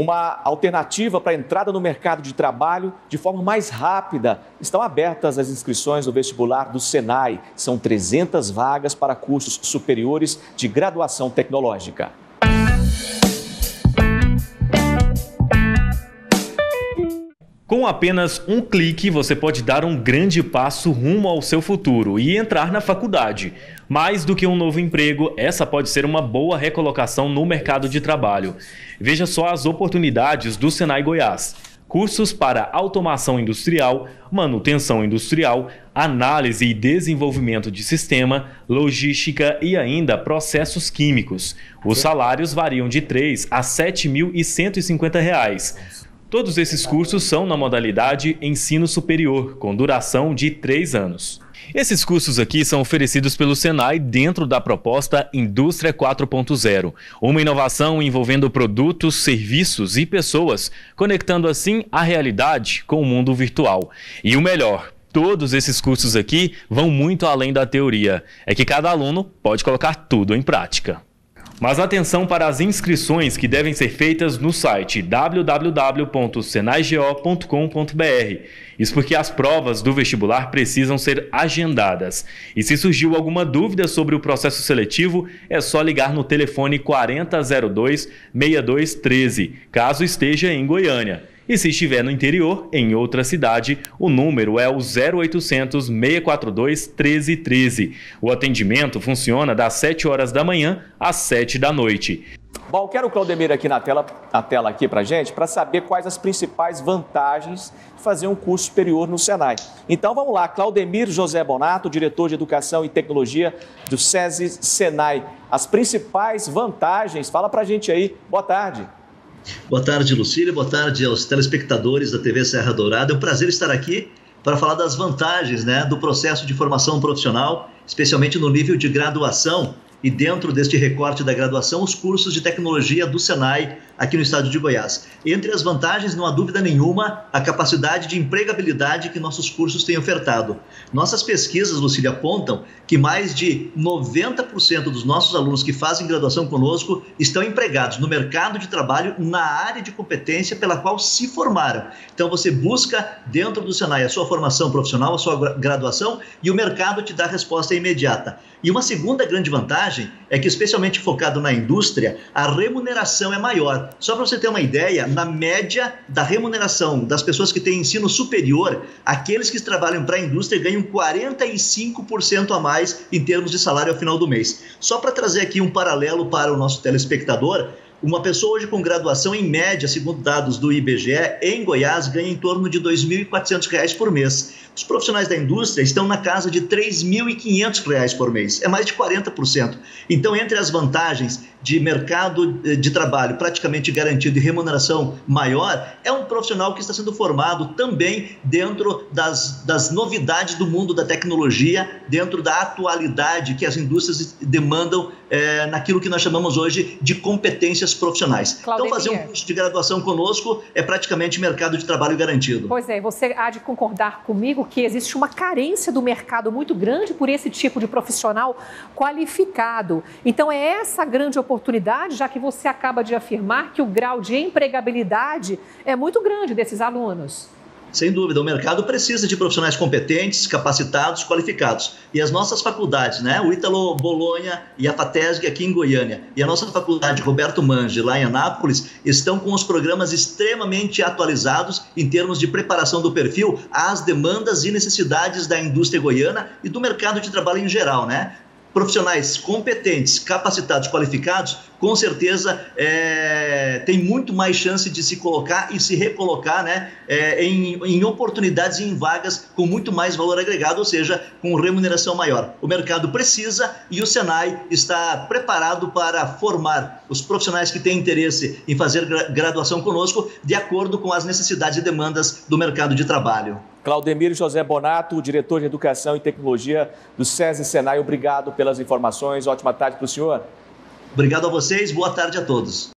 uma alternativa para a entrada no mercado de trabalho de forma mais rápida. Estão abertas as inscrições do vestibular do Senai. São 300 vagas para cursos superiores de graduação tecnológica. Com apenas um clique, você pode dar um grande passo rumo ao seu futuro e entrar na faculdade. Mais do que um novo emprego, essa pode ser uma boa recolocação no mercado de trabalho. Veja só as oportunidades do Senai Goiás. Cursos para automação industrial, manutenção industrial, análise e desenvolvimento de sistema, logística e ainda processos químicos. Os salários variam de R$ 3 a R$ 7.150. Todos esses cursos são na modalidade ensino superior, com duração de três anos. Esses cursos aqui são oferecidos pelo Senai dentro da proposta Indústria 4.0, uma inovação envolvendo produtos, serviços e pessoas, conectando assim a realidade com o mundo virtual. E o melhor, todos esses cursos aqui vão muito além da teoria, é que cada aluno pode colocar tudo em prática. Mas atenção para as inscrições que devem ser feitas no site www.senaigo.com.br. Isso porque as provas do vestibular precisam ser agendadas. E se surgiu alguma dúvida sobre o processo seletivo, é só ligar no telefone 4002 6213, caso esteja em Goiânia. E se estiver no interior, em outra cidade, o número é o 0800 642 1313. O atendimento funciona das 7 horas da manhã às 7 da noite. Bom, quero o Claudemir aqui na tela, na tela aqui para gente, para saber quais as principais vantagens de fazer um curso superior no Senai. Então vamos lá, Claudemir José Bonato, diretor de Educação e Tecnologia do SESI Senai. As principais vantagens, fala para gente aí. Boa tarde. Boa tarde, Lucília. Boa tarde aos telespectadores da TV Serra Dourada. É um prazer estar aqui para falar das vantagens né, do processo de formação profissional, especialmente no nível de graduação e dentro deste recorte da graduação, os cursos de tecnologia do Senai aqui no estado de Goiás. Entre as vantagens, não há dúvida nenhuma, a capacidade de empregabilidade que nossos cursos têm ofertado. Nossas pesquisas, Lucília, apontam que mais de 90% dos nossos alunos que fazem graduação conosco estão empregados no mercado de trabalho na área de competência pela qual se formaram. Então, você busca dentro do Senai a sua formação profissional, a sua graduação e o mercado te dá a resposta imediata. E uma segunda grande vantagem é que, especialmente focado na indústria, a remuneração é maior. Só para você ter uma ideia, na média da remuneração das pessoas que têm ensino superior, aqueles que trabalham para a indústria ganham 45% a mais em termos de salário ao final do mês. Só para trazer aqui um paralelo para o nosso telespectador, uma pessoa hoje com graduação, em média, segundo dados do IBGE, em Goiás, ganha em torno de R$ 2.400 por mês. Os profissionais da indústria estão na casa de R$ 3.500 por mês, é mais de 40%. Então, entre as vantagens de mercado eh, de trabalho praticamente garantido e remuneração maior, é um profissional que está sendo formado também dentro das, das novidades do mundo da tecnologia, dentro da atualidade que as indústrias demandam é, naquilo que nós chamamos hoje de competências profissionais. Claudemir. Então, fazer um curso de graduação conosco é praticamente mercado de trabalho garantido. Pois é, você há de concordar comigo que existe uma carência do mercado muito grande por esse tipo de profissional qualificado. Então, é essa grande oportunidade, já que você acaba de afirmar que o grau de empregabilidade é muito grande desses alunos. Sem dúvida, o mercado precisa de profissionais competentes, capacitados, qualificados. E as nossas faculdades, né? O Ítalo Bolonha e a FATESG aqui em Goiânia, e a nossa faculdade Roberto Mange lá em Anápolis, estão com os programas extremamente atualizados em termos de preparação do perfil às demandas e necessidades da indústria goiana e do mercado de trabalho em geral, né? profissionais competentes, capacitados, qualificados, com certeza é, tem muito mais chance de se colocar e se recolocar né, é, em, em oportunidades e em vagas com muito mais valor agregado, ou seja, com remuneração maior. O mercado precisa e o Senai está preparado para formar os profissionais que têm interesse em fazer graduação conosco de acordo com as necessidades e demandas do mercado de trabalho. Claudemir José Bonato, diretor de Educação e Tecnologia do SESI Senai, obrigado pelas informações. Ótima tarde para o senhor. Obrigado a vocês, boa tarde a todos.